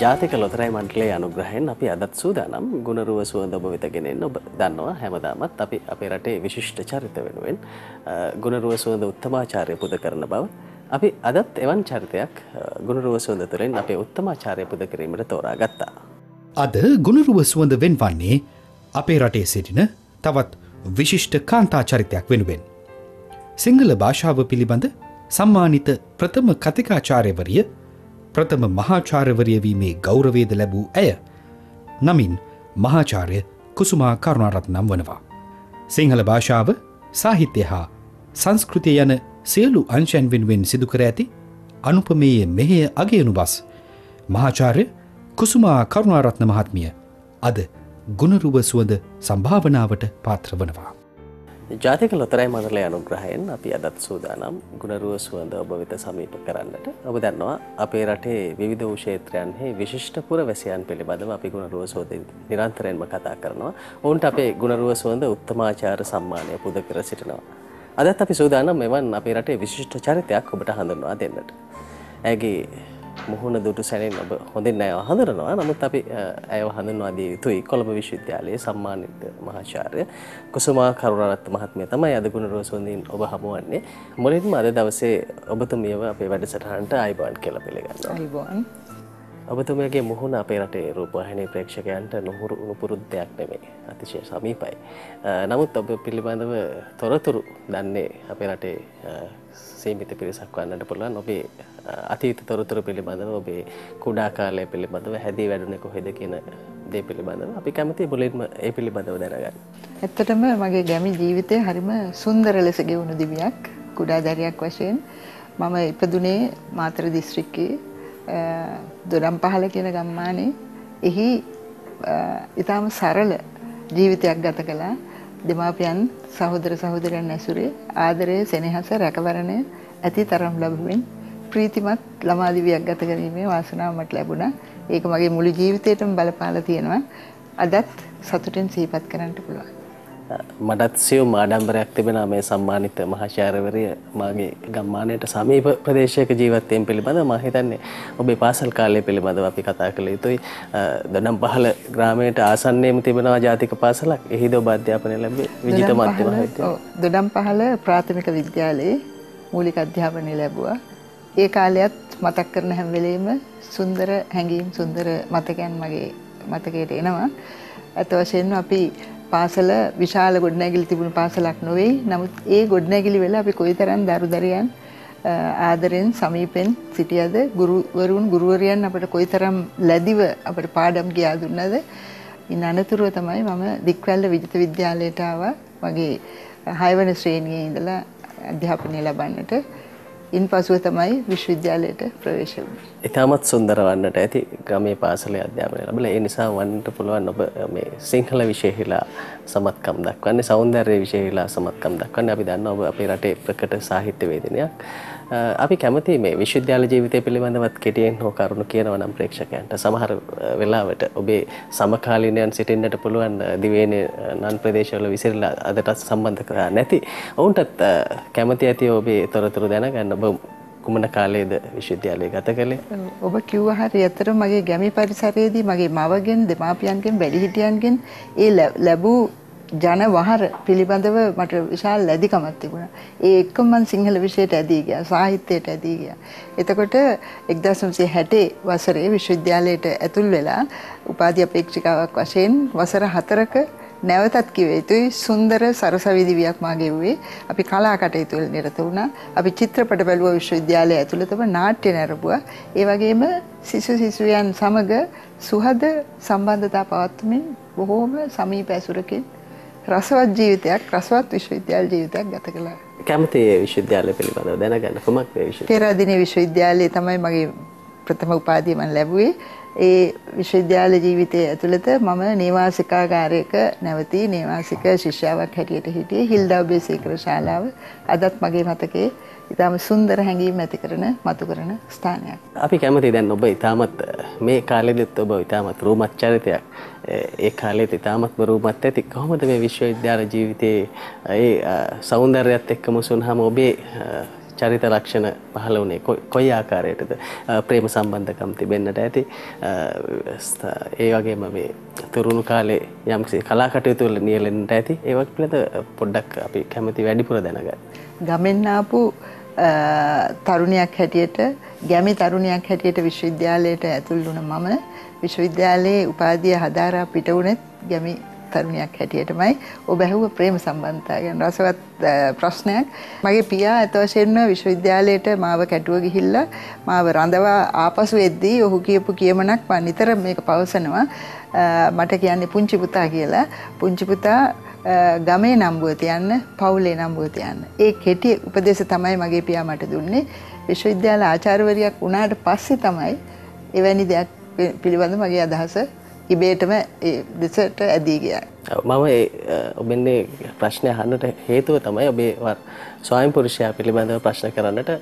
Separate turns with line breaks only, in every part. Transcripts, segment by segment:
ජාතික ලොතරයි මණ්ඩලේ අනුග්‍රහයෙන් අපි අදත් සූදානම් ගුණරුව සුවඳ ඔබ වෙතගෙනෙන් ඔබ දන්නවා හැමදාමත් අපි අපේ රටේ විශිෂ්ට චරිත වෙනුවෙන් ගුණරුව සුවඳ උත්තමාචාරය පුද කරන බව අපි අදත් එවන් චරිතයක් ගුණරුව සුවඳ තුළින් අපේ උත්තමාචාරය පුද කිරීමට තෝරා ගත්තා.
අද ගුණරුව සුවඳ වෙන්වන්නේ අපේ රටේ සිටින තවත් විශිෂ්ට කාන්තාචරිතයක් වෙනුවෙන්. සිංහල භාෂාව පිළිබඳ සම්මානිත ප්‍රථම කතිකාචාර්යවරිය ප්‍රථම මහාචාර්යවරියවීමේ ගෞරවේද ලැබූ ඇය නමින් මහාචාර්ය කුසුමා කරුණාරත් නම් වනවා. සිංහල භාෂාව සාහිත්‍ය හා සංස්කෘතිය යන සියලු අංශයන් වෙනුවෙන් සිදුකර ඇති අනුපමේය මෙහය අගයනු බස් මහාචාර්ය කුසුමා කරුණාරත්න මහත්මිය අද ගුණරුව සුවඳ සම්භාවනාවට පාත්‍ර වනවා.
ජාතික ලොතරයි මඳලේ අනුග්‍රහයෙන් අපි අදත් සූදානම් ගුණරුව සුවඳ ඔබ වෙත සමීප කරන්නට ඔබ දන්නවා අපේ රටේ විවිධ වූ ක්ෂේත්‍රයන්හි විශිෂ්ට පුර වැසියන් පිළිබඳව අපි ගුණරුව සුවඳ නිරන්තරයෙන්ම කතා කරනවා. ඔවුන්ට අපේ ගුණරුව සුවඳ උත්තමාචාර සම්මානය පුද කර සිටිනවා. අදත් අපි සූදානම් මෙවන් අපේ රටේ විශිෂ්ට චරිතයක් ඔබට හඳුන්වා දෙන්නට. ඇගේ මුහුණ දුටු සැනින් ඔබ හොඳින් ඇය හඳුරනවා නමුත් අපි ඇය හඳුන්වා දිය යුතුයි. කොළඹ විශ්වවිද්‍යාලයේ සම්මානිත මහාචාර්ය කුසුමා කරුණාරත්න මහත්මිය තමයි අද ගුණරෝසුන්දීන් ඔබ හමුවන්නේ. මුලින්ම අද දවසේ ඔබතුමියව අපේ වැඩසටහනට ආයිබෝන් කියලා පිළිගන්නවා.
අයිබෝන්.
ඔබතුමගේ මුහුණ අපේ රටේ රූපවාහිනී ප්‍රේක්ෂකයන්ට නොහුරු උනුපුරුද්දයක් නෙමේ අතිශය සමීපයි. නමුත් ඔබ පිළිබඳව තොරතුරු දන්නේ අපේ රටේ සීමිත පිරිසක් වන්නට පුළුවන්. ඔබේ අතීත තොරතුරු පිළිබඳව ඔබේ කුඩා කාලය පිළිබඳව හැදී වැඩුණ කොහෙද කියන දේ පිළිබඳව අපි කැමති මුලින්ම ඒ පිළිබඳව දැනගන්න.
ඇත්තටම මගේ ගැමි ජීවිතය හරිම සුන්දර ලෙස ගෙවුණු දිවියක් කුඩා දැරියක් වශයෙන්. මම ඉපදුනේ මාතර දිස්ත්‍රික්කයේ දොඩම් පහල කියන ගම්මානේ. එහි ඉතාම සරල ජීවිතයක් ගත කළා. දෙමාපියන් සහෝදර සහෝදරයන් ඇසුරේ ආදරය සෙනෙහස රැකවරණය ඇති තරම් ලැබුවෙන් ප්‍රීතිමත් ළමාදිවියක් ගත කිරීමේ වාසනාව මට ලැබුණා. ඒක මගේ මුළු ජීවිතේටම බලපාලා තියෙනවා. අදත් සතුටින් සිහිපත් කරන්න පුළුවන්.
මටත් සියුම් ආඩම්බරයක් තිබෙනවා මේ සම්මානිත මහාචාර්යවරිය මාගේ ගම්මානයට සමීප ප්‍රදේශයක ජීවත්වයෙන් පිළිබඳව මම හිතන්නේ ඔබේ පාසල් කාලය පිළිබඳව අපි කතා කළ යුතුයි. දොඩම් පහළ ග්‍රාමයට ආසන්නයේම තිබෙනවා ජාතික පාසලක්. එහිද ඔබ අධ්‍යාපනය ලැබුවේ විජිත මධ්‍යම විද්‍යාලය.
දොඩම් පහළ ප්‍රාථමික විද්‍යාලයේ මූලික අධ්‍යාපනය ලැබුවා. ඒ කාලයත් මතක් කරන හැම වෙලේම සුන්දර හැඟීම් සුන්දර මතකයන් මගේ මතකයට එනවා. ඇත්ත වශයෙන්ම අපි පාසල විශාල ගොඩනැගිලි තිබුණු පාසලක් නොවේ. නමුත් ඒ ගොඩනැගිලි වල අපි කොයිතරම් දරුදරියන් ආදරෙන් සමීපෙන් සිටියද ගුරුවරුන් ගුරුවරියන් අපට කොයිතරම් ලැබිව අපට පාඩම් කියා දුන්නද ඉන් අනතුරුව තමයි මම දික්වැල්ල විජිත විද්‍යාලයට ආවා මගේ හයවන ශ්‍රේණියේ ඉඳලා අධ්‍යාපනය ලබන්නට ඉන් පසුව තමයි විශ්වවිද්‍යාලයට ප්‍රවේශ වුණේ.
ඉතාමත් සුන්දර වන්නට ඇති ගමේ පාසලේ අධ්‍යාපනය ලැබලා ඒ නිසා වන්නට පුළුවන් ඔබ මේ සිංහල විෂයහිලා සමත්කම් දක්වන්නේ සෞන්දර්ය විෂයහිලා සමත්කම් දක්වන්නේ අපි දන්නවා ඔබ අපේ රටේ ප්‍රකට සාහිත්‍යවේදිනියක්. අපි කැමති මේ විශ්වවිද්‍යාල ජීවිතය පිළිබඳවත් කෙටියෙන් හෝ කරුණු කියනවා නම් ප්‍රේක්ෂකයන්ට. සමහර වෙලාවට ඔබේ සමකාලීනයන් සිටින්නට පුළුවන් දිවයිනේ නන් ප්‍රදේශවල විසිරලා අදටත් සම්බන්ධ කරා නැති. ඔවුන්ටත් කැමති ඇති ඔබේ තොරතුරු දැනගන්න ඔබ කුමන කාලයේද විශ්වවිද්‍යාලය ගත කළේ?
ඔබ කිව්ව හරි ඇත්තට මගේ ගැමි පරිසරයේදී මගේ මවගෙන් දෙමාපියන්ගෙන් වැඩිහිටියන්ගෙන් ඒ ලැබූ ජන වහර පිළිබඳව මට විශාල ලැබිකමක් තිබුණා. ඒ එක්කම මම සිංහල විෂයට ඇදී ගියා, සාහිත්‍යයට ඇදී ගියා. එතකොට 1960 වසරේ විශ්වවිද්‍යාලයට ඇතුල් වෙලා උපාධි අපේක්ෂිකාවක් වශයෙන් වසර 4ක නැවතත් කිව යුතුයි සුන්දර සරසවිදිවියක් මා ගෙව්වේ. අපි කලා කටයුතු වල නිරත වුණා. අපි චිත්‍රපට බැලුවා විශ්වවිද්‍යාලය ඇතුළතම නාට්‍ය නැරඹුවා. ඒ වගේම සිසු සිසුයන් සමග සුහද සම්බන්ධතා පවත්වමින් බොහෝම සමීප ඇසුරකින් රසවත් ජීවිතයක් රසවත් විශ්වවිද්‍යාල ජීවිතයක් ගත කළා.
කැමති ඒ විශ්වවිද්‍යාලය පිළිබඳව දැනගන්න කුමක් වේ විශ්වවිද්‍යාලය?
පෙරදින විශ්වවිද්‍යාලයේ තමයි මගේ ප්‍රථම උපාධිය මම ලැබුවේ. ඒ විශ්වවිද්‍යාල ජීවිතය ඇතුළත මම නේවාසිකාගාරයක නැවතී නේවාසික ශිෂ්‍යාවක් හැටියට හිටියේ හිල්ඩා බේසේකර ශාලාව. අදත් මගේ මතකයේ ඉතාම සුන්දර හැඟීම් ඇති කරන මතු කරන ස්ථානයක්.
අපි කැමති දැන් ඔබ ඉතාමත් මේ කාලෙදිත් ඔබ ඉතාමත් රූමත් චරිතයක්. ඒ කාලෙත් ඉතාමත්ම රූමත් ඇති. කොහොමද මේ විශ්වවිද්‍යාල ජීවිතයේ ඒ සෞන්දර්යයත් එක්ක මුසුන්හම ඔබේ චරිත ලක්ෂණ පහළ වුණේ කොයි- කොයි ආකාරයටද? අ, ප්‍රේම සම්බන්ධකම් තිබෙන්නට ඇති. අ, ස්ත- ඒ වගේම මේ තුරුණු කාලේ යම්කිසි කලා කටයුතු වල නියැලෙන්නට ඇති. ඒ වගේ පිළිබඳ පොඩ්ඩක් අපි කැමති වැඩිපුර දැනගන්න.
ගමෙන් ආපු අ, තරුණයක් හැටියට ගැමි තරුණයක් හැටියට විශ්වවිද්‍යාලයට ඇතුල් වුණ මම විශ්වවිද්‍යාලයේ උපාධිය හදාරා පිට වුණෙත් ගැමි තරුණයක් හැටියටමයි ඔබ ඇහුව ප්‍රේම සම්බන්ධතා ගැන රසවත් අ, ප්‍රශ්නයක් මගේ පියා ඇත වශයෙන්ම විශ්වවිද්‍යාලයට මාව කැටුව ගිහිල්ලා මාව රඳවා ආපසු එද්දී ඔහු කියපු කියමනක් මම නිතර මේක පවසනවා අ, මට කියන්නේ පුංචි පුතා කියලා පුංචි පුතා අ, ගමේ නම්බුව තියන්න පවුලේ නම්බුව තියන්න. ඒ කෙටි උපදේශ තමයි මගේ පියා මට දුන්නේ. විශ්වවිද්‍යාල ආචාර්යවරියක් වුණාට පස්සේ තමයි එවැනි දෙයක් පි- පිළිබඳ මගේ අදහස ඉබේටම ඒ දෙසට ඇදී ගියා.
ඔව්, මම ඒ අ, ඔබෙන්නේ ප්‍රශ්නය අහන්නට හේතුව තමයි ඔබේ වර්- ස්වාමි පුරුෂයා පිළිබඳව ප්‍රශ්න කරන්නට අ,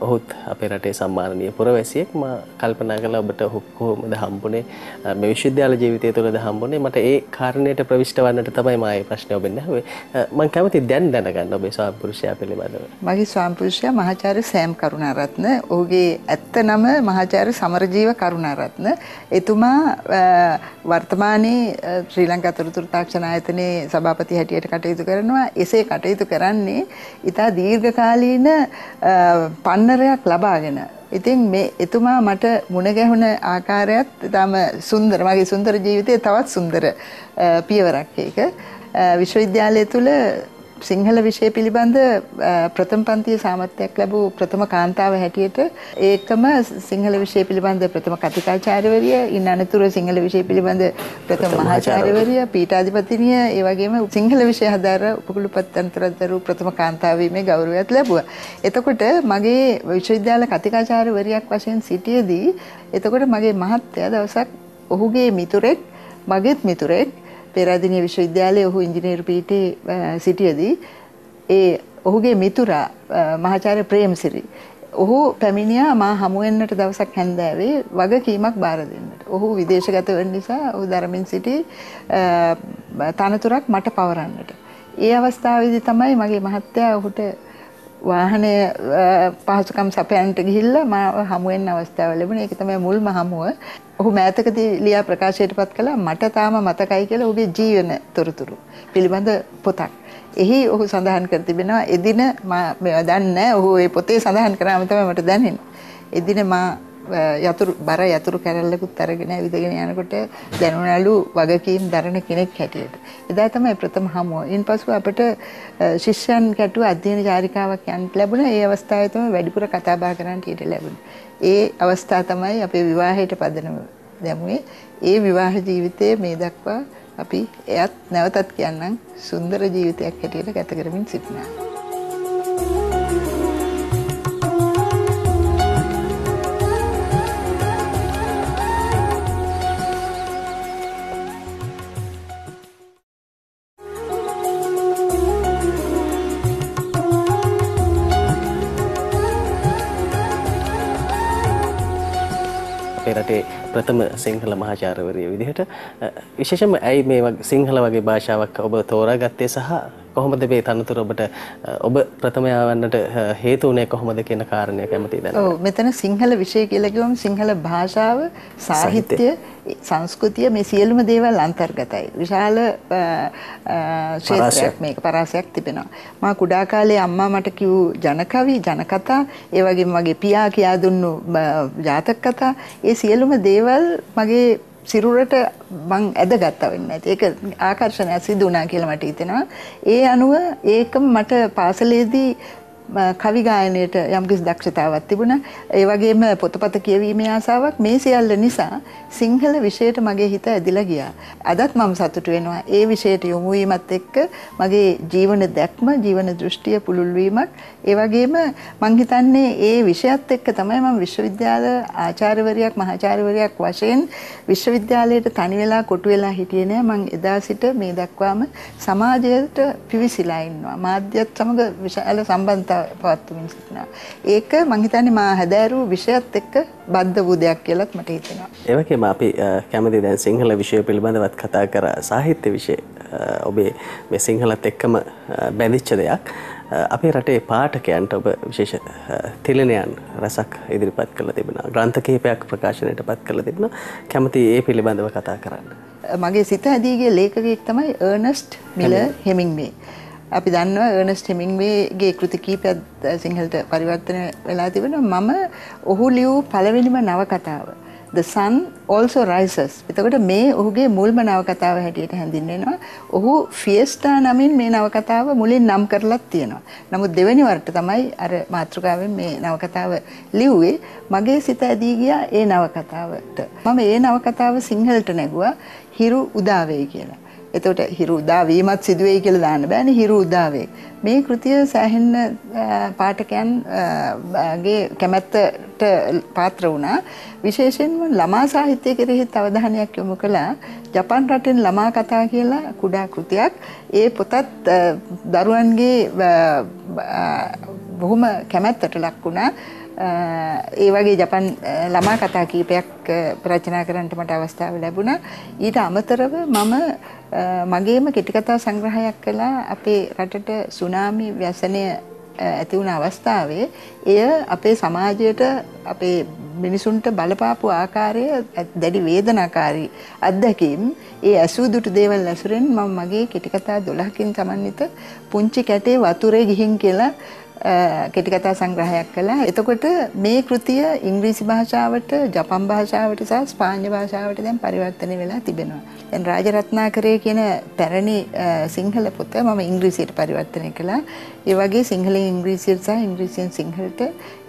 ඔහුත් අපේ රටේ සම්මානනීය පුරවැසියෙක්. මා කල්පනා කළා ඔබට ඔහු කොහොමද හම්බුනේ? අ, මේ විශ්වවිද්‍යාල ජීවිතය තුළද හම්බුනේ? මට ඒ කාරණයට ප්‍රවිෂ්ඨ වන්නට තමයි මා මේ ප්‍රශ්නේ ඔබෙන් ඇහුවේ. අ, මම කැමති දැන් දැනගන්න ඔබේ ස්වාමි පුරුෂයා පිළිබඳව.
මගේ ස්වාමිපුරුෂයා මහාචාර්ය සෑම් කරුණාරත්න. ඔහුගේ ඇත්ත නම මහාචාර්ය සමරජීව කරුණාරත්න. එතුමා අ, වර්තමානයේ අ, ශ්‍රී ලංකා තොරතුරු තාක්ෂණ ආයතනයේ සභාපති හැටියට කටයුතු කරනවා. එසේ කටයුතු කරන්නේ ඉතා දීර්ඝකාලීන අ, පන්නරයක් ලබාගෙන. ඉතින් මේ එතුමා මට මුණ ගැහුණ ආකාරයත් ඉතාම සුන්දර මගේ සුන්දර ජීවිතයේ තවත් සුන්දර අ, පියවරක් ඒක. අ, විශ්වවිද්‍යාලය තුළ සිංහල විෂය පිළිබඳ ප්‍රථම පන්තිය සාමර්ථයක් ලැබූ ප්‍රථම කාන්තාව හැටියට ඒකම සිංහල විෂය පිළිබඳ ප්‍රථම කතිකාචාර්යවරිය ඉන් අනතුරුව සිංහල විෂය පිළිබඳ ප්‍රථම මහාචාර්යවරිය පීඨාධිපතිනිය ඒ වගේම සිංහල විෂය හදාර උපකුලපති අන්තරදරු ප්‍රථම කාන්තාව වීමේ ගෞරවයක් ලැබුවා. එතකොට මගේ විශ්වවිද්‍යාල කතිකාචාර්යවරියක් වශයෙන් සිටියේදී එතකොට මගේ මහත්තයා දවසක් ඔහුගේ මිතුරෙක් මගේත් මිතුරෙක් පේරාදෙණිය විශ්වවිද්‍යාලයේ ඔහු ඉංජිනේරු පීඨයේ අ, සිටියදී ඒ ඔහුගේ මිතුරා අ, මහාචාර්ය ප්‍රේමසිරි ඔහු පැමිණියා මා හමු වෙන්නට දවසක් හැන්දෑවේ වගකීමක් බාර දෙන්නට. ඔහු විදේශගත වෙන නිසා ඔහු දරමින් සිටි අ, තනතුරක් මට පවරන්නට. ඒ අවස්ථාවේදී තමයි මගේ මහත්තයා ඔහුට වාහනය අ, පහසුකම් සපයන්නට ගිහිල්ලා මාව හමු වෙන්න අවස්ථාව ලැබුණේ. ඒක තමයි මුල්ම හමුව. ඔහු මෑතකදී ලියා ප්‍රකාශයට පත් කළා මට තාම මතකයි කියලා ඔහුගේ ජීවන තොරතුරු පිළිබඳ පොතක්. එහි ඔහු සඳහන් කර තිබෙනවා එදින මා මේවා දන්නේ නැහැ. ඔහු ඒ පොතේ සඳහන් කරාම තමයි මට දැනෙන්නේ. එදින මා අ, යතුරු බර යතුරු කැරල්ලකුත් අරගෙන ඇවිදගෙන යනකොට දැනුණලු වගකීම් දරන කෙනෙක් හැටියට. එදා තමයි ප්‍රථම හමුව. ඉන්පසු අපට අ, ශිෂ්‍යයන් කැටුව අධ්‍යයන චාරිකාවක් යන්න ලැබුණා. ඒ අවස්ථාවේ තමයි වැඩිපුර කතා බහ කරන්න ඊට ලැබුණේ. ඒ අවස්ථාව තමයි අපේ විවාහයට පදනම දැමුවේ. ඒ විවාහ ජීවිතයේ මේ දක්වා අපි එයත් නැවතත් කියන්නම් සුන්දර ජීවිතයක් හැටියට ගත කරමින් සිටිනවා.
ප්‍රථම සිංහල මහාචාර්යවරිය විදිහට අ, විශේෂයෙන්ම ඇයි මේ වගේ සිංහල වගේ භාෂාවක් ඔබ තෝරාගත්තේ සහ කොහොමද මේ තනතුර ඔබට ඔබ ප්‍රථමයා වන්නට අ, හේතු වුණේ කොහොමද කියන කාරණය කැමතියි දැනගන්න.
ඔව් මෙතන සිංහල විෂය කියලා කිව්වම සිංහල භාෂාව සාහිත්‍ය සංස්කෘතිය මේ සියලුම දේවල් අන්තර්ගතයි. විශාල ක්ෂේත්‍රයක් මේක පරාසයක් තිබෙනවා. මා කුඩා කාලේ අම්මා මට කිව් ජනකවි ජනකතා ඒ වගේම මගේ පියා කියා දුන්නු ජාතක කතා ඒ සියලුම දේවල් මගේ සිරුරට මං ඇදගත්තා වෙන්න ඇති. ඒක ආකර්ෂණයක් සිදු වුණා කියලා මට හිතෙනවා. ඒ අනුව ඒකම මට පාසලේදී ම, කවි ගායනයට යම්කිසි දක්ෂතාවක් තිබුණා. ඒ වගේම පොතපත කියවීමේ ආසාවක් මේ සියල්ල නිසා සිංහල විෂයට මගේ හිත ඇදිලා ගියා. අදත් මම සතුටු වෙනවා. ඒ විෂයට යොමු වීමත් එක්ක මගේ ජීවන දැක්ම, ජීවන දෘෂ්ටිය පුළුල් වීමක්. ඒ වගේම මං හිතන්නේ ඒ විෂයත් එක්ක තමයි මම විශ්වවිද්‍යාල ආචාර්යවරියක්, මහාචාර්යවරියක් වශයෙන් විශ්වවිද්‍යාලයට තනි වෙලා කොටු වෙලා හිටියේ නෑ. මං එදා සිට මේ දක්වාම සමාජයට පිවිසිලා ඉන්නවා. මාධ්‍යත් සමග විශාල සම්බන්ධතාවක් පවත්වමින් සිටිනවා. ඒක මං හිතන්නේ මා හැදෑරූ විෂයත් එක්ක බද්ධ වූ දෙයක් කියලාත් මට හිතෙනවා.
ඒ වගේම අපි කැමති දැන් සිංහල විෂය පිළිබඳවත් කතා කර සාහිත්‍ය විෂය ඔබේ මේ සිංහලත් එක්කම බැඳිච්ච දෙයක්. අපේ රටේ පාඨකයන්ට ඔබ විශේෂ තිලනයන් රසක් ඉදිරිපත් කළ තිබෙනවා. ග්‍රන්ථ කිහිපයක් ප්‍රකාශනයට පත් කළ තිබෙනවා. කැමති ඒ පිළිබඳව කතා කරන්න.
මගේ සිත ඇදීගේ ලේඛකයෙක් තමයි අර්නස්ට් මිල හෙමින්ගේ. අපි දන්නවා අර්නස්ට් හෙමින්ගේගේ කෘති කීපයක් සිංහලට පරිවර්තනය වෙලා තිබෙනවා. මම ඔහු ලියූ පළවෙනිම නවකතාව The Sun Also Rises. එතකොට මේ ඔහුගේ මුල්ම නවකතාව හැටියට හැඳින්වෙනවා. ඔහු ෆියස්ටා නමින් මේ නවකතාව මුලින් නම් කරලත් තියෙනවා. නමුත් දෙවැනි වරට තමයි අර මාතෘකාවෙන් මේ නවකතාව ලිව්වේ. මගේ සිත ඇදී ගියා ඒ නවකතාවට. මම ඒ නවකතාව සිංහලට නැගුවා හිරු උදාවේ කියලා. එතකොට හිරු උදාවීමත් සිදුවෙයි කියලා දාන්න බෑනේ හිරු උදාවේ. මේ කෘතිය සෑහෙන්න පාඨකයන්ගේ කැමැත්තට පාත්‍ර වුණා. විශේෂයෙන්ම ළමා සාහිත්‍ය කෙරෙහි අවධානයක් යොමු කළා. ජපන් රටෙන් ළමා කතා කියලා කුඩා කෘතියක්. ඒ පොතත් දරුවන්ගේ බොහොම කැමැත්තට ලක් වුණා. ඒ වගේ ජපන් ළමා කතා කීපයක් රචනා කරන්නට මට අවස්ථාව ලැබුණා. ඊට අමතරව මම මගේම කෙටිකතා සංග්‍රහයක් කළා අපේ රටට සුනාමි ව්‍යසනය ඇති වුණ අවස්ථාවේ එය අපේ සමාජයට අපේ මිනිසුන්ට බලපාපු ආකාරය දැඩි වේදනාකාරී අත්දැකීම් ඒ ඇසූ දුටු දේවල් ඇසුරෙන් මම මගේ කෙටිකතා 12කින් සමන්විත පුංචි කැටේ වතුරේ ගිහින් කියලා කෙටිකතා සංග්‍රහයක් කළා. එතකොට මේ කෘතිය ඉංග්‍රීසි භාෂාවට, ජපන් භාෂාවට සහ ස්පාඤ්ඤ භාෂාවට දැන් පරිවර්තනය වෙලා තිබෙනවා. දැන් රාජරත්නාකරේ කියන පැරණි සිංහල පොත මම ඉංග්‍රීසියට පරිවර්තනය කළා. ඒ වගේ සිංහලෙන් ඉංග්‍රීසියට සහ ඉංග්‍රීසියෙන් සිංහලට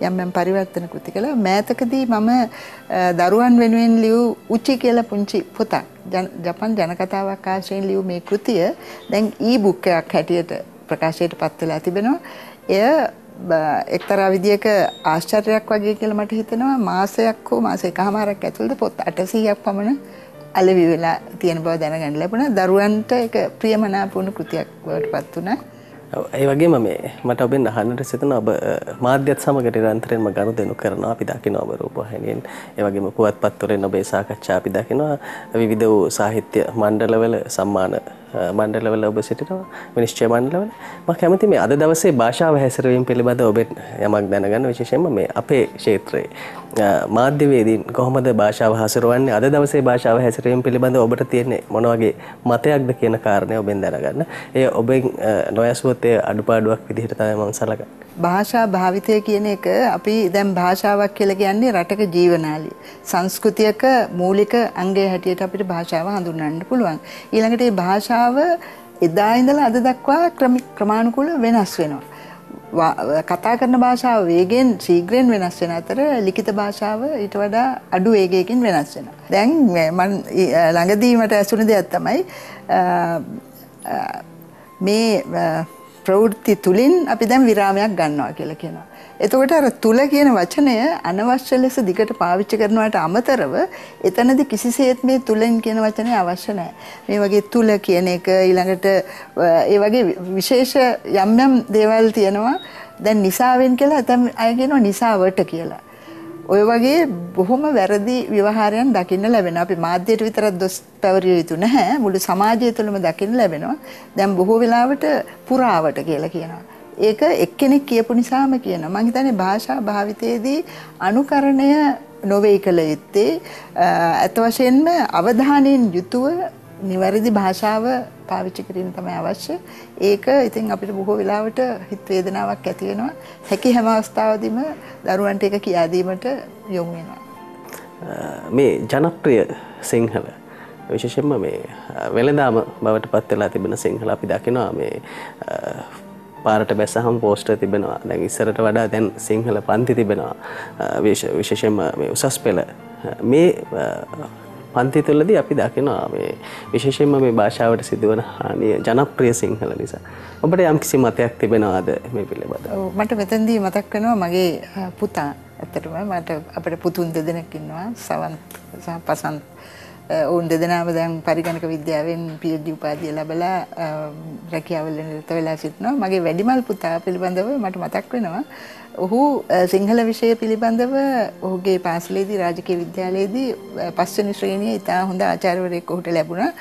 යම් යම් පරිවර්තන කෘති කළා. මෑතකදී මම දරුවන් වෙනුවෙන් ලියූ උචි කියලා පුංචි පොතක් ජපන් ජනකතාවක් ආශ්‍රයෙන් ලියූ මේ කෘතිය දැන් ඊ-බුක් එකක් හැටියට ප්‍රකාශයට පත් වෙලා තිබෙනවා. එය එක්තරා විදියක ආශ්චර්යයක් වගේ කියලා මට හිතෙනවා මාසයක් හෝ මාස එකමාරක් ඇතුළත පොත් 800ක් පමණ අලෙවි වෙලා තියෙන බව දැනගන්න ලැබුණා. දරුවන්ට ඒක ප්‍රියමනාප වුණු කෘතියක් බවට පත් වුණා.
ඒ වගේම මේ මට ඔබෙන් අහන්නට සිතන ඔබ මාධ්‍යත් සමග නිරන්තරයෙන්ම ගනුදෙනු කරනවා අපි දකිනවා ඔබ රූපවාහිනියෙන් ඒ වගේම පුවත්පත්වලින් ඔබේ සාකච්ඡා අපි දකිනවා විවිධ වූ සාහිත්‍ය මණ්ඩලවල සම්මාන මණ්ඩලවල ඔබ සිටිනවා විනිශ්චය මණ්ඩලවල මම කැමති මේ අද දවසේ භාෂාව හැසිරවීම පිළිබඳ ඔබෙන් යමක් දැනගන්න විශේෂයෙන්ම මේ අපේ ක්ෂේත්‍රයේ මාධ්‍යවේදීන් කොහොමද භාෂාව හසුරවන්නේ අද දවසේ භාෂාව හැසිරවීම පිළිබඳ ඔබට තියෙන්නේ මොන වගේ මතයක්ද කියන කාරණය ඔබෙන් දැනගන්න. එය ඔබෙන් නොයසුවොත් එය අඩුපාඩුවක් විදිහට තමයි මම සලකන්නේ.
භාෂා භාවිතය කියන එක අපි දැන් භාෂාවක් කියලා කියන්නේ රටක ජීවනාලිය. සංස්කෘතියක මූලික අංගය හැටියට අපිට භාෂාව හඳුන්වන්න පුළුවන්. ඊළඟට මේ භාෂාව එදා ඉඳලා අද දක්වා ක්‍රමානුකූල වෙනස් වෙනවා. කතා කරන භාෂාව වේගෙන් ශීඝ්‍රයෙන් වෙනස් වෙන අතර ලිඛිත භාෂාව ඊට වඩා අඩු වේගයකින් වෙනස් වෙනවා. දැන් මම ළඟදී මට ඇසුණු දෙයක් තමයි මේ ප්‍රවෘත්ති තුලින් අපි දැන් විරාමයක් ගන්නවා කියලා කියනවා. එතකොට අර තුල කියන වචනය අනවශ්‍ය ලෙස දිගට පාවිච්චි කරනවට අමතරව එතනදි කිසිසේත් මේ තුලෙන් කියන වචනය අවශ්‍ය නැහැ. මේ වගේ තුල කියන එක ඊළඟට ඒ වගේ විශේෂ යම් යම් දේවල් තියෙනවා. දැන් නිසාවෙන් කියලා ඇතම් අය කියනවා නිසාවට කියලා. ඔය වගේ බොහොම වැරදි ව්‍යවහාරයන් දකින්න ලැබෙනවා. අපි මාධ්‍යයට විතරක් දොස් පැවරිය යුතු නැහැ. මුළු සමාජය තුළම දකින්න ලැබෙනවා. දැන් බොහෝ වෙලාවට පුරාවට කියලා කියනවා. ඒක එක්කෙනෙක් කියපු නිසාම කියනවා. මම හිතන්නේ භාෂා භාවිතයේදී අනුකරණය නොවේ කළ යුත්තේ අත වශයෙන්ම අවධානයෙන් යුතුව නිවැරදි භාෂාව පාවිච්චි කිරීම තමයි අවශ්‍ය. ඒක ඉතින් අපිට බොහෝ වෙලාවට හිත වේදනාවක් ඇති වෙනවා. හැකි හැම අවස්ථාවකදීම දරුවන්ට ඒක කියා දීමට යොමු වෙනවා.
මේ ජනප්‍රිය සිංහල විශේෂයෙන්ම මේ වෙළඳාම බවට පත් වෙලා තිබෙන සිංහල අපි දකිනවා මේ පාරට බැස්සහම් පෝස්ටර් තිබෙනවා. දැන් ඉස්සරට වඩා දැන් සිංහල පන්ති තිබෙනවා. විශේෂයෙන්ම මේ උසස් පෙළ මේ පන්ති තුළදී අපි දකිනවා මේ විශේෂයෙන්ම මේ භාෂාවට සිදුවන හානිය ජනප්‍රිය සිංහල නිසා. ඔබට යම්කිසි මතයක් තිබෙනවාද මේ පිළිබඳව?
මට මෙතනදී මතක් වෙනවා මගේ පුතා ඇත්තටම මට අපිට පුතුන් දෙදෙනෙක් ඉන්නවා සවන්ත් සහ පසන්ත් ඔවුන් දෙදෙනාම දැන් පරිගණක විද්‍යාවෙන් PhD උපාධිය ලැබලා රැකියාවල නිරත වෙලා සිටිනවා. මගේ වැඩිමල් පුතා පිළිබඳව මට මතක් වෙනවා. ඔහු සිංහල විෂය පිළිබඳව ඔහුගේ පාසලේදී රාජකීය විද්‍යාලයේදී පස්වෙනි ශ්‍රේණියේ ඉතා හොඳ ආචාර්යවරයෙක් ඔහුට ලැබුණා.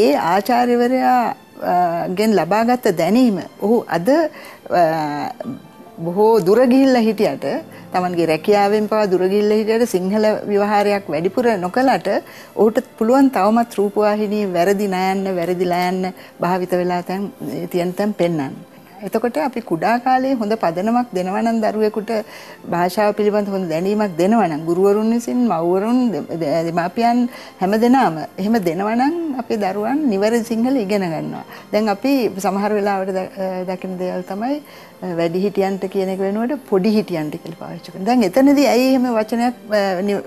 ඒ ආචාර්යවරයා ගෙන් ලබාගත් දැනීම ඔහු අද බොහෝ දුරගිහිල්ල හිටියට තමන්ගේ රැකියාවෙන් පවා දුරගිල්ල හිටියට සිංහල විවහාරයක් වැඩිපුර නොකලට ඔහුට පුළුවන් තවමත් රූපවාහිනී වැරදි නයන්න වැරදි ලයන්න භාවිත වෙලා තැන් තියන් තැන් පෙන්න්න. එතකොට අපි කුඩා කාලේ හොඳ පදනමක් දෙනවනම් දරුවෙකුට භාෂාව පිළිබඳ හොඳ දැනීමක් දෙනවනම් ගුරුවරුන් විසින් මව්වරුන් දෙමාපියන් හැම දෙනාම එහෙම දෙනවනම් අපේ දරුවන් නිවැරදි සිංහල ඉගෙන ගන්නවා. දැන් අපි සමහර වෙලාවට දකින දේවල් තමයි වැඩිහිටියන්ට කියන එක වෙනුවට පොඩි හිටියන්ට කියලා පාවිච්චි කරනවා. දැන් එතනදී ඇයි එහෙම වචනයක්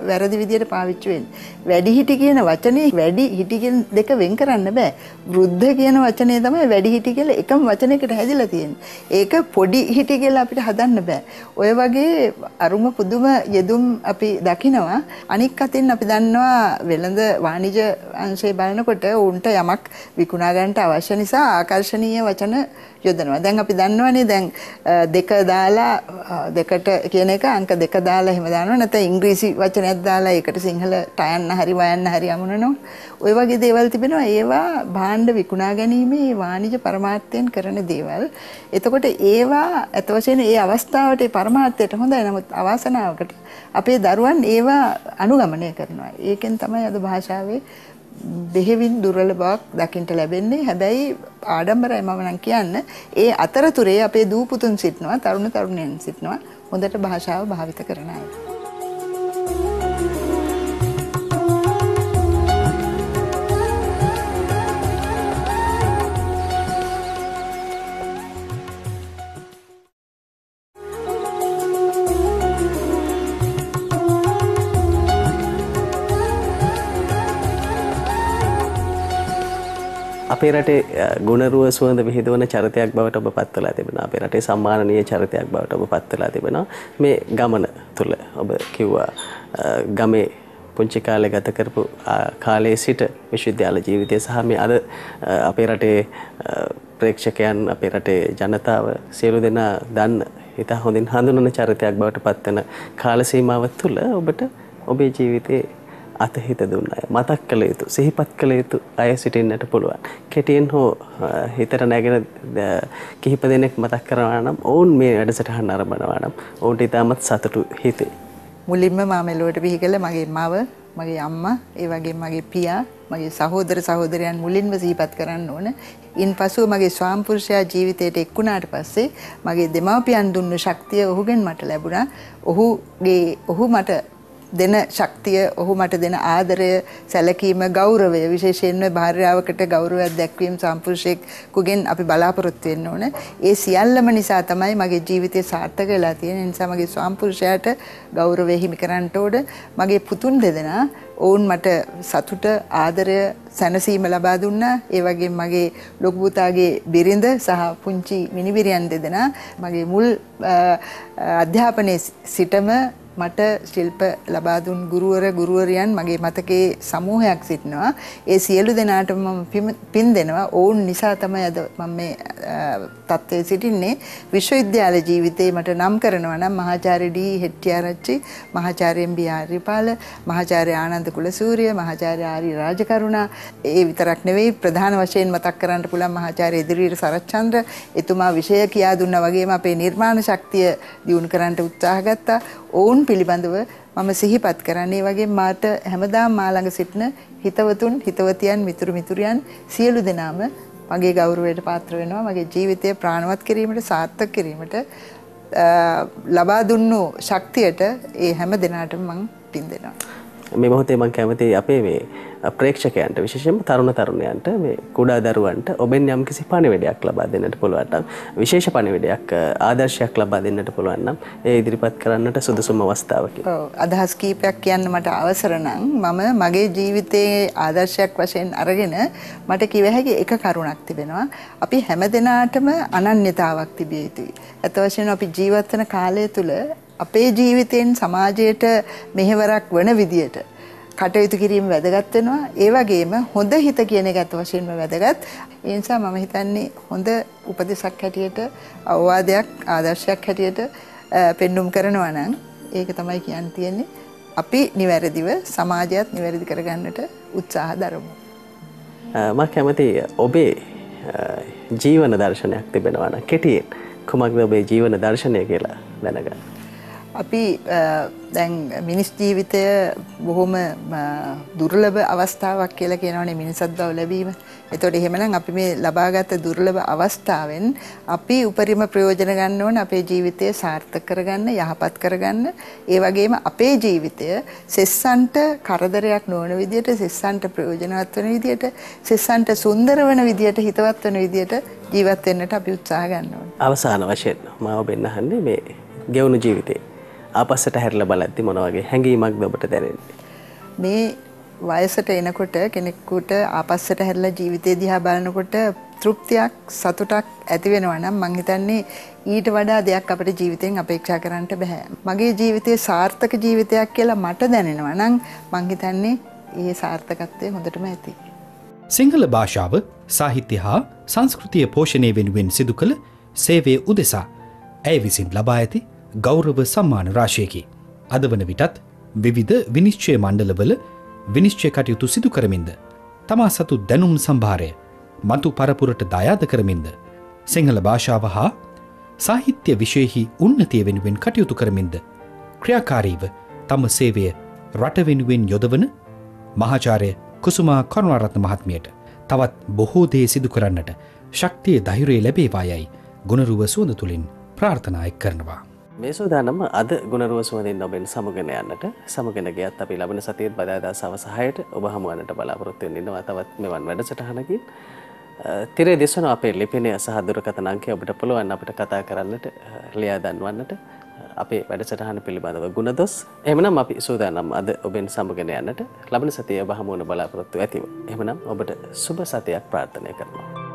වැරදි විදියට පාවිච්චි වෙන්නේ? වැඩිහිටි කියන වචනේ වැඩි හිටි කියන දෙක වෙන් කරන්න බෑ. වෘද්ධ කියන වචනේ තමයි වැඩිහිටි කියලා එකම වචනයකට හැදිලා තියෙන්නේ. ඒක පොඩි හිටි කියලා අපිට හදන්න බෑ. ඔය වගේ අරුම පුදුම යෙදුම් අපි දකිනවා. අනික් අතින් අපි දන්නවා වෙළඳ වාණිජ අංශය බලනකොට උන්ට යමක් විකුණා ගන්නට අවශ්‍ය නිසා ආකර්ශනීය වචන යොදනවා. දැන් අපි දන්නවනේ දැන් දෙක දාලා දෙකට කියන එක අංක දෙක දාලා එහෙම දානවා නැත්නම් ඉංග්‍රීසි වචනයක් දාලා ඒකට සිංහල ටයන්න හරි වයන්න හරි අමුණනවා. ওই වගේ දේවල් තිබෙනවා. ඒවා භාණ්ඩ විකුණා ගැනීමේ වාණිජ පරමාර්ථයෙන් කරන දේවල්. එතකොට ඒවා අත වශයෙන් ඒ අවස්ථාවට ඒ පරමාර්ථයට හොඳයි. නමුත් අවාසනාවකට අපේ දරුවන් ඒවා අනුගමනය කරනවා. ඒකෙන් තමයි අද භාෂාවේ බෙහෙවින් දුර්වල බවක් දකින්ට ලැබෙන්නේ. හැබැයි ආඩම්බරයි මම නම් කියන්න. ඒ අතරතුරේ අපේ දූපුතුන් සිටිනවා තරුණ තරුණයන් සිටිනවා. හොඳට භාෂාව භාවිත කරන අය.
අපේ රටේ ගුණරුව සුවඳ විහිදුවන චරිතයක් බවට ඔබ පත් වෙලා තිබෙනවා. අපේ රටේ සම්මානනීය චරිතයක් බවට ඔබ පත් වෙලා තිබෙනවා. මේ ගමන තුල ඔබ කිව්වා ගමේ පුංචි කාලේ ගත කරපු කාලයේ සිට විශ්වවිද්‍යාල ජීවිතය සහ මේ අද අපේ රටේ ප්‍රේක්ෂකයන් අපේ රටේ ජනතාව සියලු දෙනා දන්න හිතා හොඳින් හඳුනන චරිතයක් බවට පත්වන කාල සීමාව තුළ ඔබට ඔබේ ජීවිතයේ අතහිත දුන්න අය මතක් කළ යුතු සිහිපත් කළ යුතු අය සිටින්නට පුළුවන්. කෙටියෙන් හෝ හිතට නැගෙන කිහිප දෙනෙක් මතක් කරනවා නම් ඔවුන් මේ වැඩසටහන් අරඹනවා නම් ඔවුන්ට ඉතාමත් සතුටු හිතේ.
මුලින්ම මා මෙලොවට බිහි කළ මගේ මව, මගේ අම්මා, ඒ වගේම මගේ පියා, මගේ සහෝදර සහෝදරයන් මුලින්ම සිහිපත් කරන්න ඕන. ඉන් පසුව මගේ ස්වාම්පුරුෂයා ජීවිතයට එක්වුණාට පස්සේ මගේ දෙමාපියන් දුන්න ශක්තිය ඔහුගෙන් මට ලැබුණා. ඔහුගේ ඔහු මට දෙන ශක්තිය ඔහු මට දෙන ආදරය සැලකීම ගෞරවය විශේෂයෙන්ම භාර්යාවකට ගෞරවයක් දැක්වීම සම්පුරුෂයෙකුගෙන් අපි බලාපොරොත්තු වෙන්න ඕන. ඒ සියල්ලම නිසා තමයි මගේ ජීවිතය සාර්ථක වෙලා තියෙන්නේ. ඒ නිසා මගේ ස්වාම්පුරුෂයාට ගෞරවය හිමි කරන්නට ඕන. මගේ පුතුන් දෙදෙනා ඔවුන් මට සතුට ආදරය සැනසීම ලබා දුන්නා. ඒ වගේම මගේ ලොකු පුතාගේ බිරිඳ සහ පුංචි මිනිබිරියන් දෙදෙනා මගේ මුල් අධ්‍යාපනයේ සිටම මට ශිල්ප ලබා දුන් ගුරුවර ගුරුවරයන් මගේ මතකයේ සමූහයක් සිටිනවා. ඒ සියලු දෙනාට මම පින් දෙනවා. ඔවුන් නිසා තමයි අද මම මේ තත්ත්වයේ සිටින්නේ. විශ්වවිද්‍යාල ජීවිතේ මට නම් කරනවා නම් මහාචාර්ය ඩී හෙට්ටිආරච්චි, මහාචාර්ය එම් බී ආර්යපාල, මහාචාර්ය ආනන්ද කුලසූරිය, මහාචාර්ය ආරි රාජකරුණා ඒ විතරක් නෙවෙයි ප්‍රධාන වශයෙන් මතක් කරන්න පුළුවන් මහාචාර්ය ඉදිරියට සරච්චන්ද්‍ර එතුමා විෂය කියා දුන්නා වගේම අපේ නිර්මාණ ශක්තිය දියුණු කරන්න උත්සාහ ගත්තා. ඔවුන් පිළිබඳව මම සිහිපත් කරන්නේ වගේ මාට හැමදාම මා ළඟ සිටින හිතවතුන් හිතවතියන් මිතුරු මිතුරියන් සියලු දෙනාම මගේ ගෞරවයට පාත්‍ර වෙනවා මගේ ජීවිතය ප්‍රාණවත් කිරීමට සාර්ථක කිරීමට ලබා දුන්නු ශක්තියට ඒ හැම දෙනාටම මං පින් දෙනවා.
මේ මොහොතේ මම කැමති අපේ මේ ප්‍රේක්ෂකයන්ට විශේෂයෙන්ම තරුණ තරුණයන්ට මේ කුඩා දරුවන්ට ඔබෙන් යම්කිසි පණිවිඩයක් ලබා දෙන්නට පුළුවන් නම් විශේෂ පණිවිඩයක් ආදර්ශයක් ලබා දෙන්නට පුළුවන් නම් ඒ ඉදිරිපත් කරන්නට සුදුසුම අවස්ථාවකි.
ඔව් අදහස් කීපයක් කියන්න මට අවසර නම් මම මගේ ජීවිතයේ ආදර්ශයක් වශයෙන් අරගෙන මට කිව හැකි එක කරුණක් තිබෙනවා. අපි හැමදෙනාටම අනන්‍යතාවක් තිබිය යුතුයි. අත වශයෙන් අපි ජීවත් වෙන කාලය තුල අපේ ජීවිතයෙන් සමාජයට මෙහෙවරක් වන විදියට කටයුතු කිරීම වැදගත් වෙනවා. ඒ වගේම හොඳ හිත කියන එක අත වශයෙන්ම වැදගත්. ඒ නිසා මම හිතන්නේ හොඳ උපදෙසක් හැටියට අවවාදයක් ආදර්ශයක් හැටියට පෙන්눔 කරනවා නම් ඒක තමයි කියන්න තියෙන්නේ. අපි නිවැරදිව සමාජයත් නිවැරදි කරගන්නට උත්සාහ දරමු.
මම කැමති ඔබේ ජීවන දර්ශනයක් තිබෙනවා නම් කෙටියෙන් කුමක්ද ඔබේ ජීවන දර්ශනය කියලා දැනගන්න.
අපි දැන් මිනිස් ජීවිතය බොහොම අ, දුර්ලභ අවස්ථාවක් කියලා කියනවනේ මිනිසත් බව ලැබීම. එතකොට එහෙමනම් අපි මේ ලබාගත් දුර්ලභ අවස්ථාවෙන් අපි උපරිම ප්‍රයෝජන ගන්න ඕන අපේ ජීවිතය සාර්ථක කරගන්න, යහපත් කරගන්න. ඒ වගේම අපේ ජීවිතය සෙස්සන්ට කරදරයක් නොවන විදියට, සෙස්සන්ට ප්‍රයෝජනවත් වෙන විදියට, සෙස්සන්ට සුන්දර වෙන විදියට, හිතවත් වෙන විදියට ජීවත් වෙන්නට අපි උත්සාහ ගන්න ඕන.
අවසාන වශයෙන් මාව බෙන්න අහන්නේ මේ ගෙවුණු ජීවිතේ ආපස්සට හැරිලා බලද්දි මොන වගේ හැඟීමක්ද ඔබට දැනෙන්නේ?
මේ වයසට එනකොට කෙනෙකුට ආපස්සට හැරිලා ජීවිතය දිහා බලනකොට තෘප්තියක් සතුටක් ඇති වෙනවා නම් මං හිතන්නේ ඊට වඩා දෙයක් අපිට ජීවිතෙන් අපේක්ෂා කරන්නට බෑ. මගේ ජීවිතයේ සාර්ථක ජීවිතයක් කියලා මට දැනෙනවා නම් මං හිතන්නේ ඒ සාර්ථකත්වය හොඳටම ඇති.
සිංහල භාෂාව සාහිත්‍ය හා සංස්කෘතිය පෝෂණය වෙනුවෙන් සිදු කළ සේවය උදෙසා ඇය විසින් ලබා ඇති ගෞරව සම්මාන රාශයකි. අද වන විටත් විවිධ විනිශ්චය මණ්ඩලවල විනිශ්චය කටයුතු සිදු කරමින්ද. තමා සතු දැනුම් සම්භාරය මතු පරපුරට දායාද කරමින්ද. සිංහල භාෂාව හා සාහිත්‍ය විශයෙහි උන්නතිය වෙනුවෙන් කටයුතු කරමින්ද. ක්‍රියාකාරීව තම සේවය රට වෙනුවෙන් යොදවන මහාචාරය කුසුමා කරුණාරත්න මහත්මියට තවත් බොහෝ දේ සිදු කරන්නට ශක්තිය දහිරේ ලැබේවායයි ගුණරුව සුවඳ තුළින් ප්‍රාර්ථනායක් කරනවා.
මේ සූදානම අද ගුණරුව සුවඳින් ඔබෙන් සමුගෙන යන්නට සමුගෙන ගියත් අපි ලබන සතියේත් බදාදා සවස 6ට ඔබ හමුවන්නට බලාපොරොත්තු වෙන්න ඉන්නවා. තවත් මෙවන් වැඩසටහනකින් තිරේ දෙසන අපේ ලිපිනය සහ දුරකථන අංකය ඔබට පුළුවන් අපිට කතා කරන්නට ලියා දන්වන්නට අපේ වැඩසටහන පිළිබඳව ගුණදොස්. එමනම් අපි සූදානම් අද ඔබෙන් සමුගෙන යන්නට ලබන සතිය ඔබ හමුවන බලාපොරොත්තු ඇතිව. එමනම් ඔබට සුබ සතියක් ප්‍රාර්ථනය කරනවා.